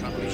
trouble